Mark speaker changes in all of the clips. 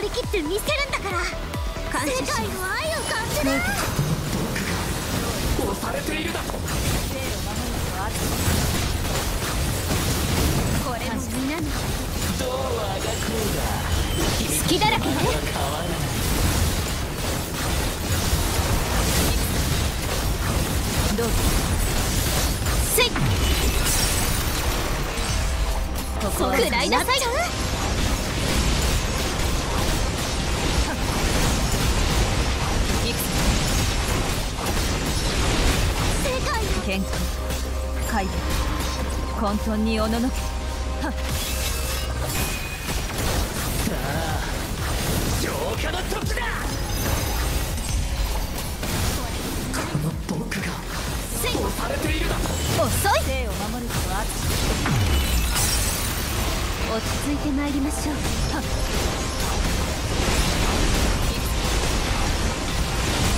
Speaker 1: 乗り切って見せるんだから。世界の愛を感じる。
Speaker 2: 押されているだと
Speaker 3: これも皆の
Speaker 2: どうあがこう。だ
Speaker 3: 好きだらけね
Speaker 1: 食らいなさい世
Speaker 3: 健康快楽混沌におののけ。
Speaker 2: 浄化の時だ。この僕が押されているだ。と
Speaker 3: 遅い。生を守ることは。落ち着いてまいりましょう。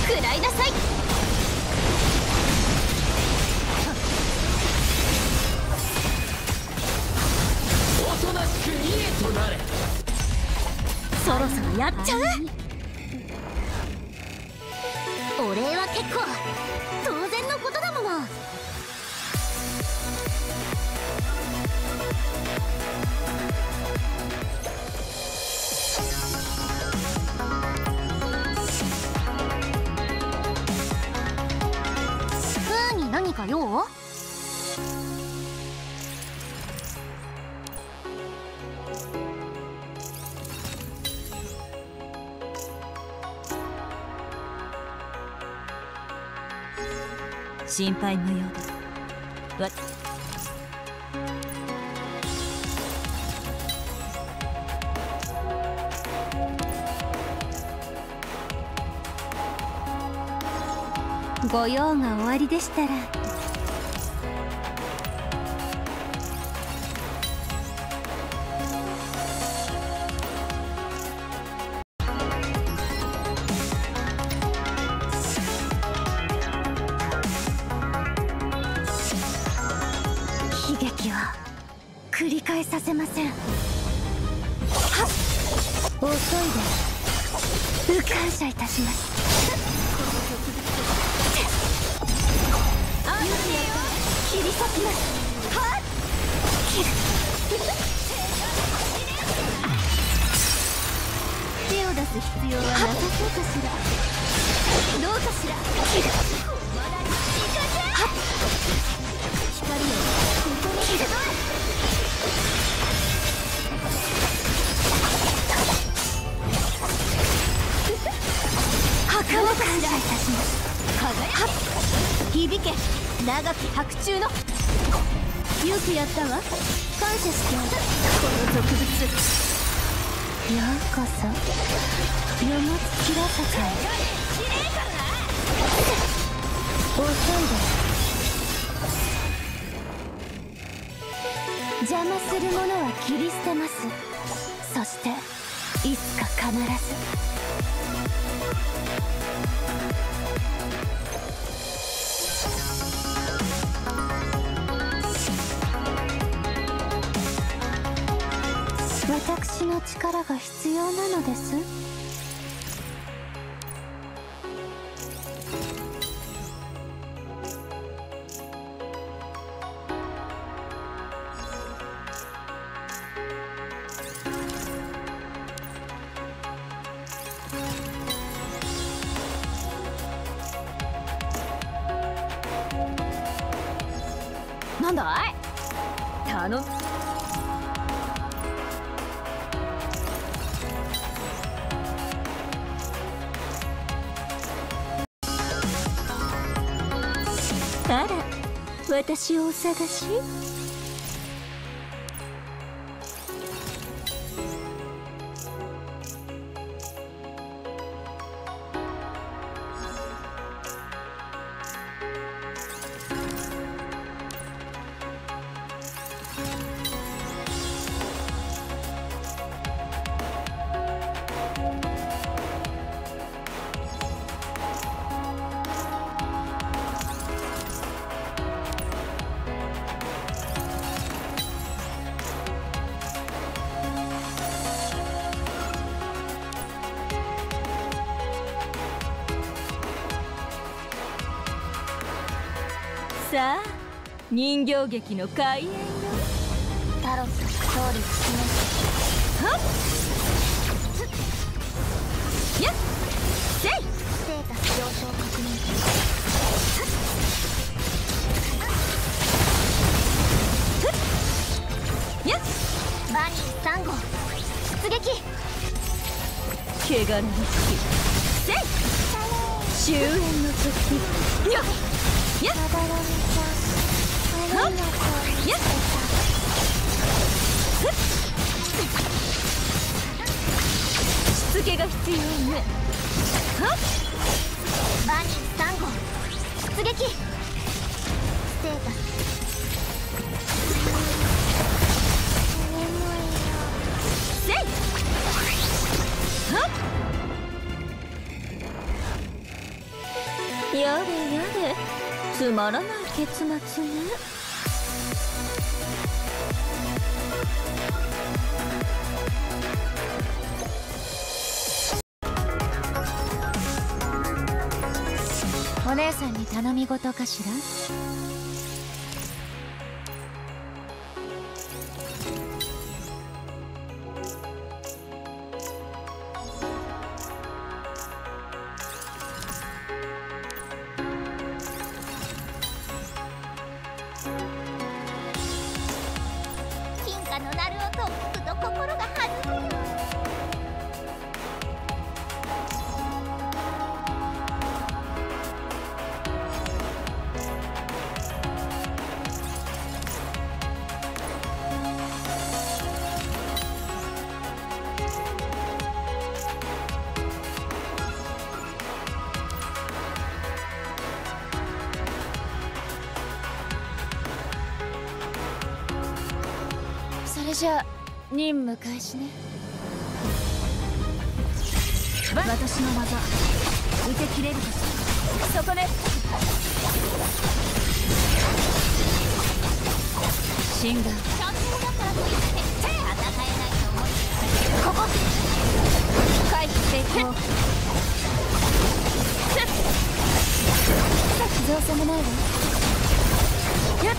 Speaker 1: 食らいなさい
Speaker 2: なれ。
Speaker 1: そろそろやっちゃう。お礼は結構。
Speaker 3: 心配無用だわご用が終わりでしたら。
Speaker 1: せません。はっ。遅いです。感謝いたします。切り裂きます。はっ。切る。手を出す必要はなさそうかしら。しますはっ。響け長き白昼のよくやっ。たわ感謝してあるこの俗物ようこそ世の月らさかへ遅いです邪魔する者は切り捨てますそしていつか必ず私の力が必要なのです。
Speaker 3: なんだい？頼む。
Speaker 1: あら私をお探し？
Speaker 3: さあ人形劇の開演よ
Speaker 1: タロット勝利します
Speaker 3: はっやっせ。い
Speaker 1: ステータス上昇確認。
Speaker 3: やっ。
Speaker 1: バニー3号出撃
Speaker 3: 汚れの月せい終焉の時。やっ。やっ
Speaker 1: まだらみちゃん
Speaker 3: はっ
Speaker 1: 悪いの子
Speaker 3: やっしつけが必要ね
Speaker 1: バニー3号出撃ステータス眠いよ
Speaker 3: せいはやれやれ。つまらない結末ね。
Speaker 1: お姉さんに頼み事かしら？れじゃあ任務開始ね。
Speaker 3: 私の技受けきれるかしら。そこでシンガー。
Speaker 1: ここ。
Speaker 3: 回避成功
Speaker 1: 傷をさめないわ。
Speaker 3: やっ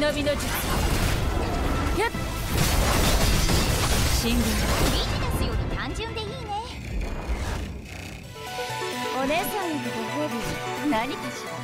Speaker 3: 忍びの術やっ進軍
Speaker 1: ビジネスより単純でいいね。
Speaker 3: お姉さんへのご褒美何かしら？